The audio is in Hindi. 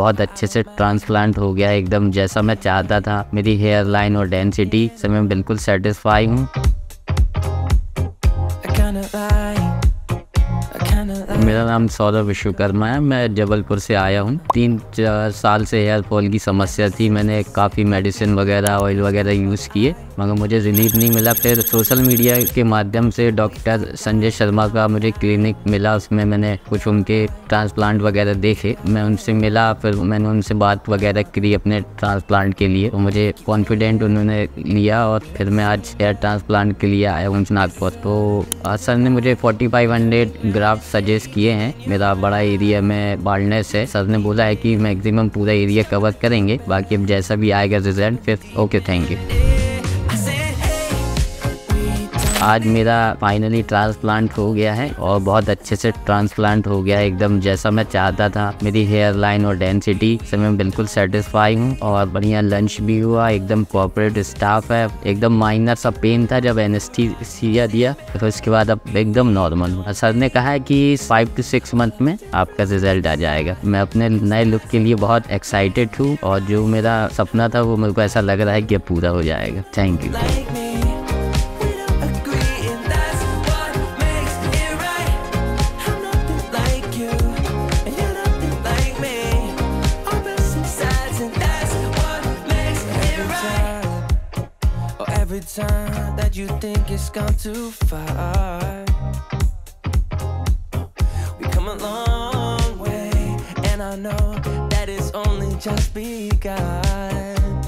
बहुत अच्छे से ट्रांसप्लांट हो गया एकदम जैसा मैं चाहता था। मेरी हेयर लाइन और डेंसिटी से मैं बिल्कुल सेटिस्फाई हूँ। मेरा नाम सौरभ विश्वकर्मा है। मैं जबलपुर से आया हूँ। तीन चार साल से हेयर फॉल की समस्या थी। मैंने काफ़ी मेडिसिन वगैरह ऑयल वगैरह यूज़ किए, मगर मुझे रिलीफ नहीं मिला। फिर सोशल मीडिया के माध्यम से डॉक्टर संजय शर्मा का मुझे क्लिनिक मिला। उसमें मैंने कुछ उनके ट्रांसप्लांट वगैरह देखे। मैं उनसे मिला, फिर मैंने उनसे बात वगैरह करी अपने ट्रांसप्लांट के लिए। तो मुझे कॉन्फिडेंट उन्होंने लिया और फिर मैं आज हेयर ट्रांसप्लांट के लिए आया हूँ नागपुर। तो सर ने मुझे forty five hundred graft suggest किए हैं। मेरा बड़ा एरिया में बाल्डनेस है। सर ने बोला है कि मैक्सिमम पूरा एरिया कवर करेंगे। बाकी अब जैसा भी आएगा रिज़ल्ट फिर ओके थैंक यू आज मेरा फाइनली ट्रांसप्लांट हो गया है और बहुत अच्छे से ट्रांसप्लांट हो गया है। एकदम जैसा मैं चाहता था। मेरी हेयर लाइन और डेंसिटी से मैं बिल्कुल सेटिस्फाई हूँ और बढ़िया लंच भी हुआ। एकदम कॉपरेट स्टाफ है। एकदम माइनर सा पेन था जब एनेस्थीसिया दिया। फिर उसके बाद अब एकदम नॉर्मल हुआ सर ने कहा है कि फाइव टू सिक्स मंथ में आपका रिज़ल्ट आ जाएगा। मैं अपने नए लुक के लिए बहुत एक्साइटेड हूँ और जो मेरा सपना था वो मेरे को ऐसा लग रहा है कि पूरा हो जाएगा। Thank you every time that you think it's gone too far. We come a long way, and I know that it's only just begun.